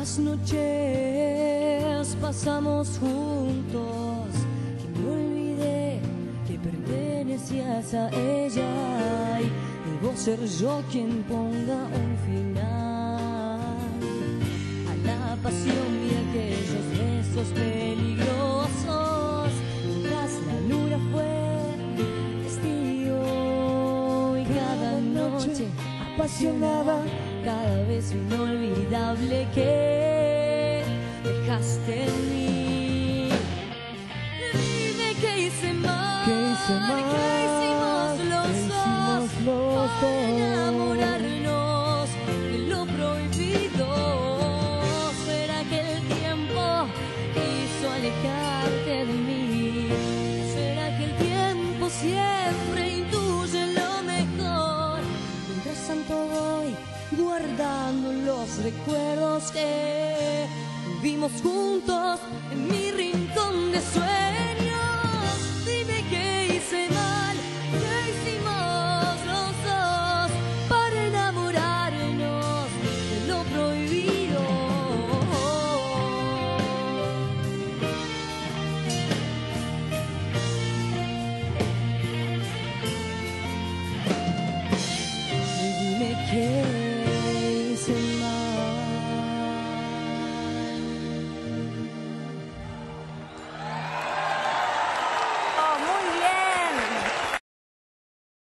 Las noches pasamos juntos, que me olvidé que pertenecías a ella y debo ser yo quien ponga un final a la pasión y aquellos besos peligrosos. Mientras la luna fue testigo y cada noche apasionada cada vez inolvidable que dejaste en mí. Dime qué hice mal, ¿Qué hice mal? hicimos los ¿Qué dos hicimos los para enamorarnos de lo prohibido. ¿Será que el tiempo quiso alejarte de mí? ¿Será que el tiempo siempre intuye lo mejor? Mientras tanto voy guardando los recuerdos que vivimos juntos en mi rincón de sueños.